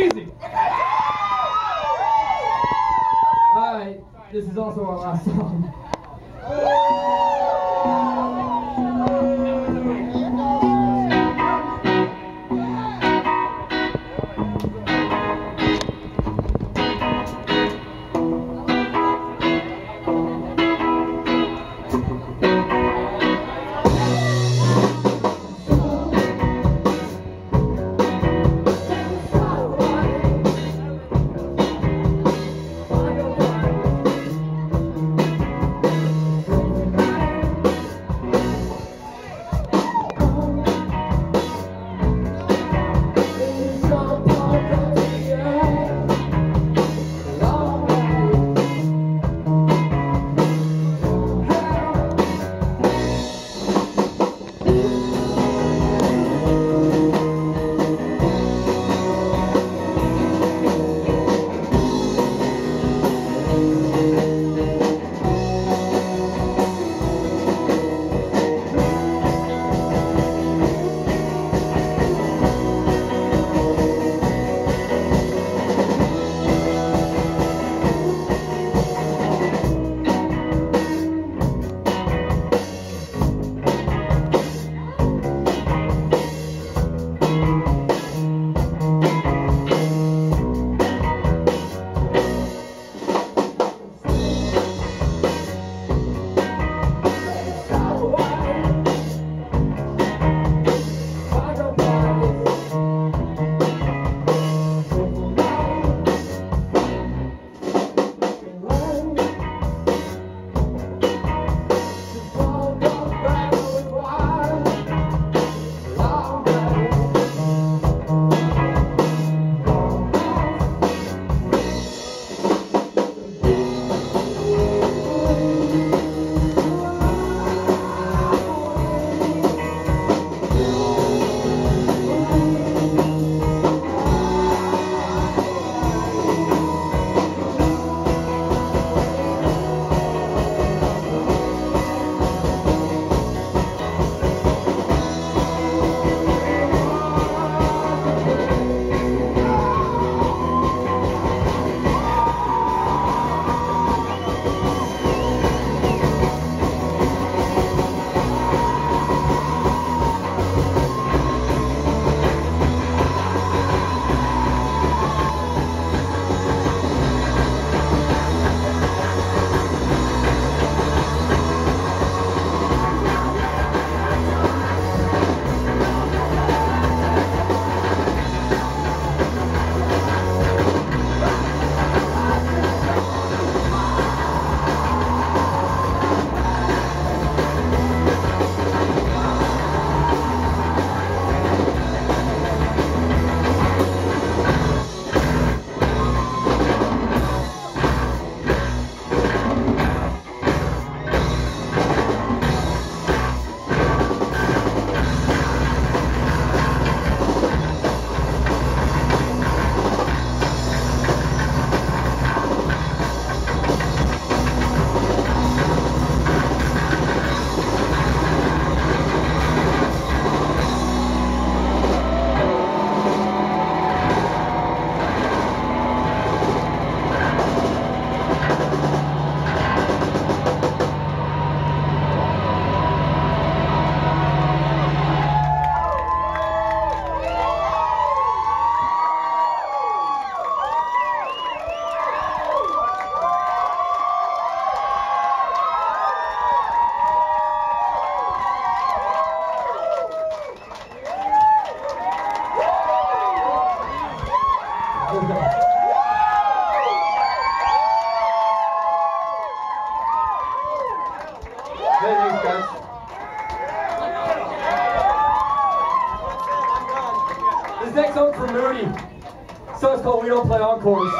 crazy. All right, this is also our last song. This next song's for Moody. So it's called We Don't Play Encores.